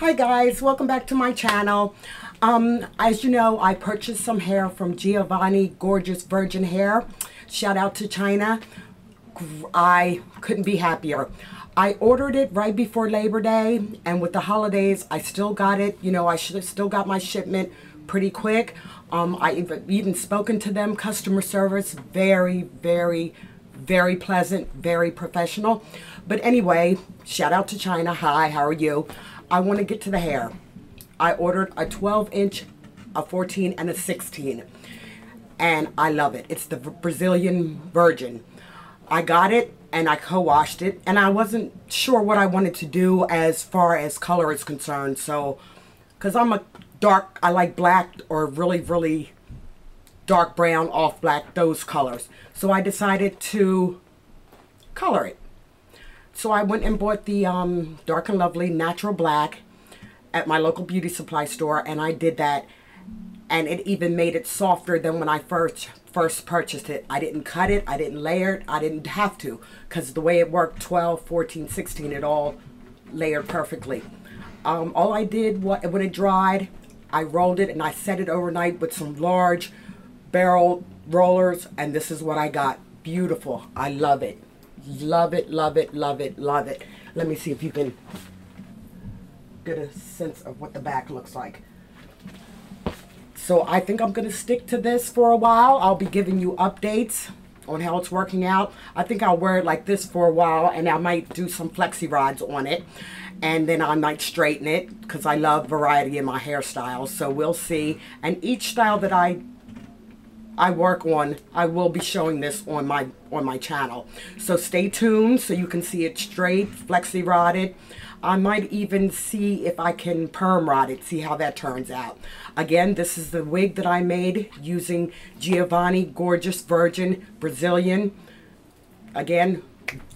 Hi guys, welcome back to my channel. Um, as you know, I purchased some hair from Giovanna Gorgeous Virgin Hair. Shout out to Chyna. I couldn't be happier. I ordered it right before Labor Day, and with the holidays, I still got it. You know, I should have still got my shipment pretty quick. Um, I even, even spoken to them, customer service, very, very, very pleasant, very professional. But anyway, shout out to Chyna. Hi, how are you? I want to get to the hair. I ordered a 12 inch, a 14, and a 16. And I love it. It's the Brazilian Virgin. I got it and I co-washed it and I wasn't sure what I wanted to do as far as color is concerned. So, because I'm a dark, I like black or really, really dark brown, off black, those colors. So I decided to color it. So I went and bought the um, Dark and Lovely Natural Black at my local beauty supply store and I did that and it even made it softer than when I first first purchased it. I didn't cut it, I didn't layer it, I didn't have to because the way it worked 12, 14, 16 it all layered perfectly. Um, all I did when it dried I rolled it and I set it overnight with some large barrel rollers and this is what I got. Beautiful. I love it. Love it, love it, love it, love it. Let me see if you can get a sense of what the back looks like. So I think I'm going to stick to this for a while. I'll be giving you updates on how it's working out. I think I'll wear it like this for a while and I might do some flexi rods on it and then I might straighten it because I love variety in my hairstyles. So we'll see. And each style that I I work on, I will be showing this on my on my channel. So stay tuned so you can see it straight, flexi rotted. I might even see if I can perm rod it, see how that turns out. Again, this is the wig that I made using Giovanna Gorgeous Virgin Brazilian. Again,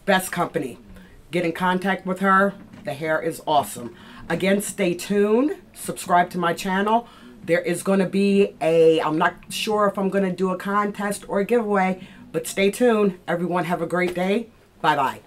best company. Get in contact with her. The hair is awesome. Again, stay tuned. Subscribe to my channel. There is going to be a, I'm not sure if I'm going to do a contest or a giveaway, but stay tuned. Everyone have a great day. Bye-bye.